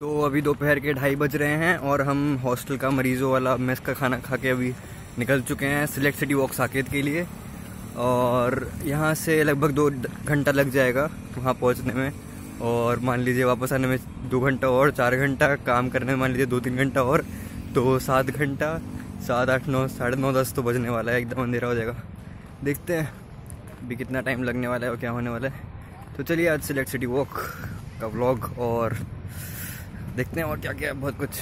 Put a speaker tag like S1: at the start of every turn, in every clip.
S1: तो अभी दोपहर के ढाई बज रहे हैं और हम हॉस्टल का मरीजों वाला मेस का खाना खा के अभी निकल चुके हैं सिलेक्ट सिटी वॉक साकेत के लिए। और यहाँ से लगभग दो घंटा लग जाएगा वहाँ पहुँचने में। और मान लीजिए वापस आने में दो घंटा और, चार घंटा, काम करने में मान लीजिए दो तीन घंटा और तो सात घंटा, सात, आठ, नौ, साढ़े नौ, दस तो बजने वाला है, एकदम अंधेरा हो जाएगा। देखते हैं अभी कितना टाइम लगने वाला है और क्या होने वाला है। तो चलिए आज सिलेक्ट सिटी वॉक का व्लॉग और देखते हैं और क्या क्या है बहुत कुछ।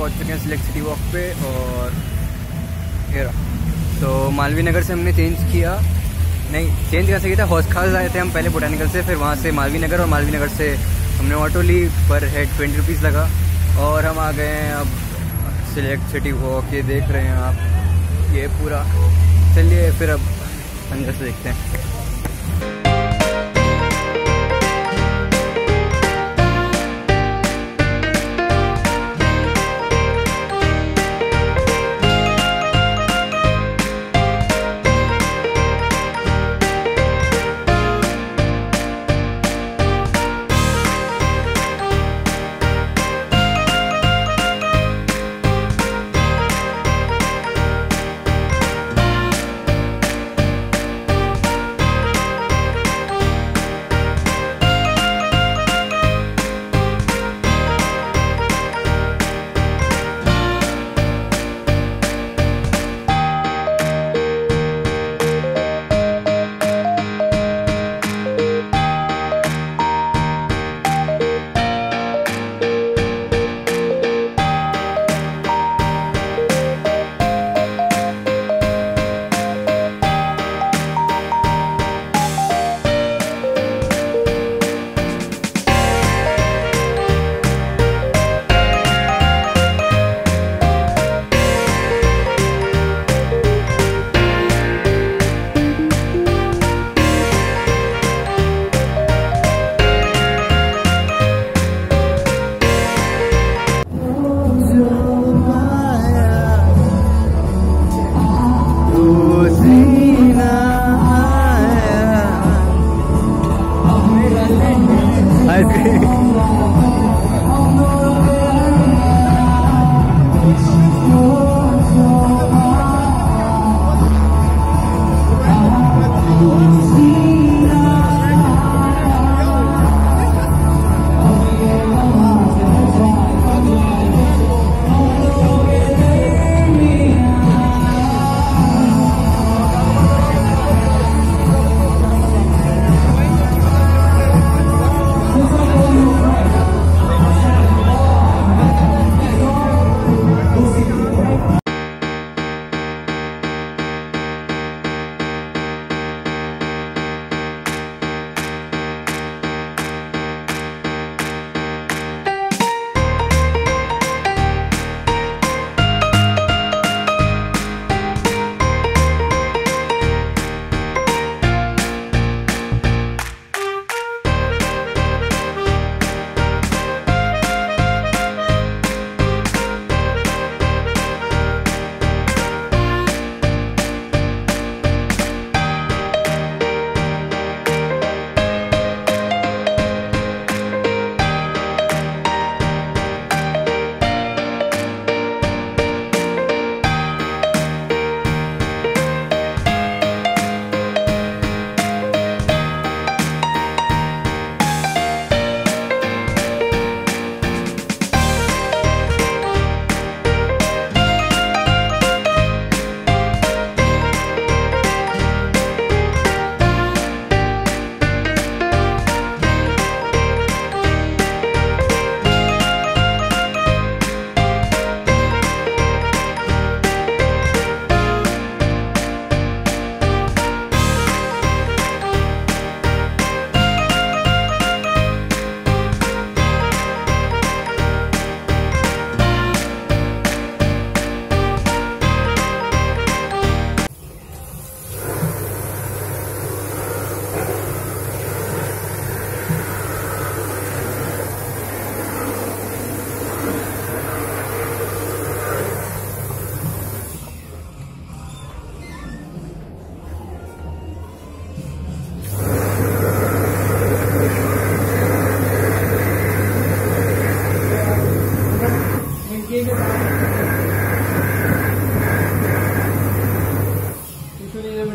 S1: पहुँच चुके हैं सिलेक्ट सिटी वॉक पे और रहा। तो मालवी नगर से हमने चेंज किया। नहीं चेंज कैसे किया था? हौस खास आए थे हम पहले बोटानिकल से, फिर वहाँ से मालवी नगर और मालवी नगर से हमने ऑटो ली। पर हेड ट्वेंटी रुपीज़ लगा। और हम आ गए हैं अब सिलेक्ट सिटी वॉक। ये देख रहे हैं आप। ये पूरा। चलिए फिर अब अंदर से देखते हैं। Peace.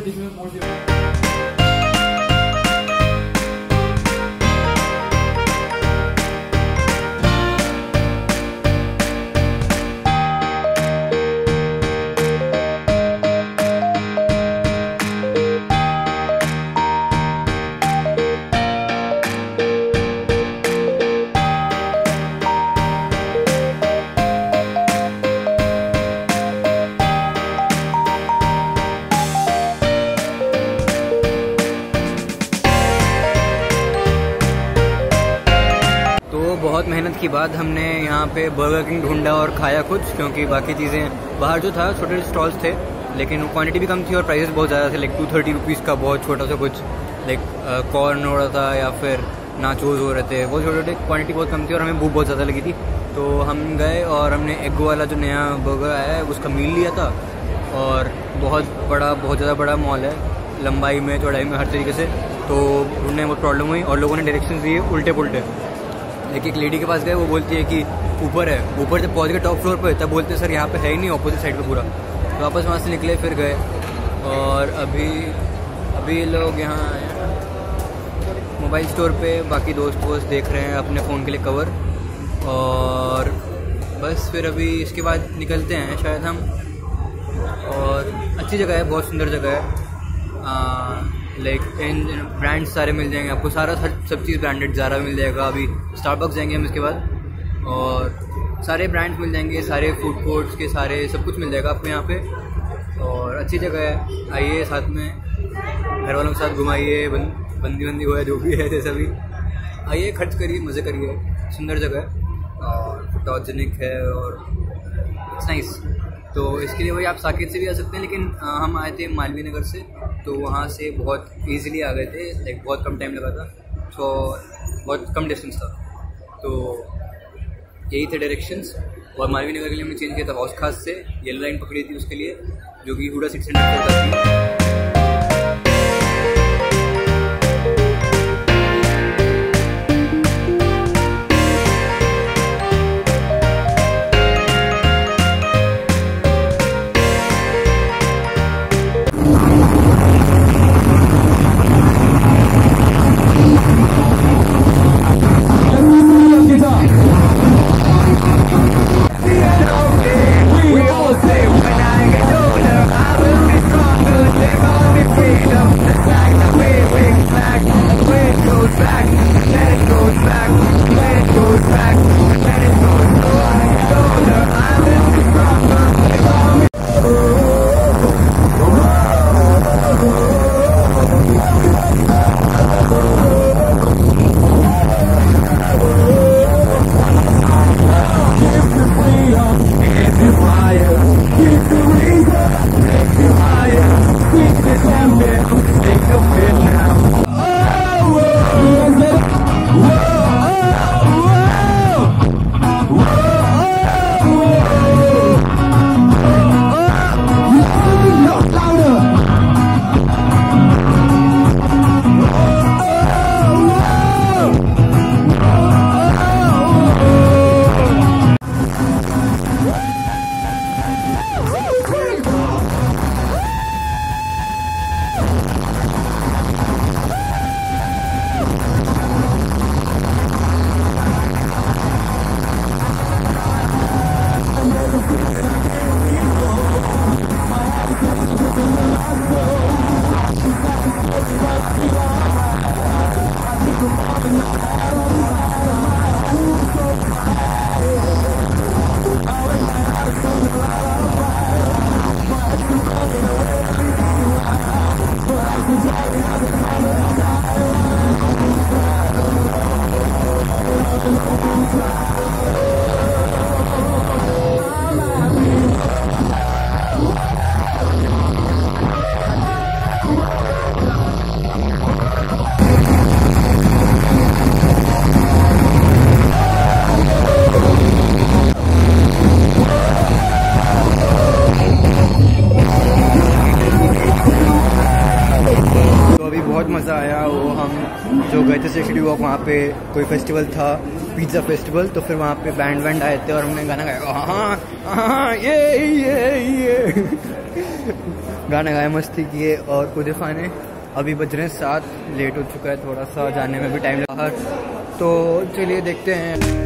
S1: टिश्यू नहीं के बाद हमने यहाँ पे बर्गर किंग ढूंढा और खाया कुछ, क्योंकि बाकी चीज़ें बाहर जो था छोटे स्टॉल्स थे, लेकिन क्वांटिटी भी कम थी और प्राइसेस बहुत ज़्यादा थे लाइक टू थर्टी रुपीज़ का बहुत छोटा सा कुछ लाइक कॉर्न हो रहा था या फिर नाचोज हो रहे थे बहुत छोटे छोटे क्वांटिटी बहुत कम थी और हमें भूख बहुत ज़्यादा लगी थी। तो हम गए और हमने एग वाला जो नया बर्गर आया है, उसका मील लिया था और बहुत बड़ा, बहुत ज़्यादा बड़ा मॉल है, लंबाई में, चौड़ाई में, हर तरीके से। तो ढूँढने बहुत प्रॉब्लम हुई और लोगों ने डायरेक्शन दिए उल्टे पुल्टे एक एक लेडी के पास गए, वो बोलती है कि ऊपर है। ऊपर जब पहुँच गए टॉप फ्लोर पर तब बोलते सर, यहाँ पे है ही नहीं अपोजिट साइड पे पूरा। तो वापस वहाँ से निकले, फिर गए। और अभी अभी लोग यहाँ मोबाइल स्टोर पे बाकी दोस्त वोस्त देख रहे हैं अपने फ़ोन के लिए कवर और बस फिर अभी इसके बाद निकलते हैं शायद हम। और अच्छी जगह है, बहुत सुंदर जगह है। लाइक इन ब्रांड्स सारे मिल जाएँगे आपको सारा सब चीज़ ब्रांडेड ज़ारा मिल जाएगा अभी स्टारबक्स जाएँगे हम इसके बाद और सारे ब्रांड्स मिल जाएँगे सारे फ़ूड कोर्ट्स के सारे सब कुछ मिल जाएगा आपको यहाँ पे और अच्छी जगह है आइए साथ में घर वालों के साथ घुमाइए बन, बंदी बंदी हुआ जो भी है जैसा भी आइए खर्च करिए मज़े करिए सुंदर जगह है और फोटोजेनिक है और नाइस तो इसके लिए वही आप साकेत से भी आ सकते हैं लेकिन आ, हम आए थे मालवीय नगर से तो वहाँ से बहुत ईजिली आ गए थे लाइक बहुत कम टाइम लगा था तो बहुत कम डिस्टेंस था। तो यही थे डायरेक्शंस और मालवीय नगर के लिए हमने चेंज किया था हौस खास से येलो लाइन पकड़ी थी उसके लिए, जो कि हुडा सिक्स हंड्रेड कोई फेस्टिवल था पिज़्ज़ा फेस्टिवल तो फिर वहाँ पे बैंड वैंड आए थे और हमने गाना गाया हाँ ये ये ये। गाना गाया मस्ती किए और खुद फाने अभी बज रहे हैं सात लेट हो चुका है थोड़ा सा, जाने में भी टाइम लगा। तो चलिए देखते हैं।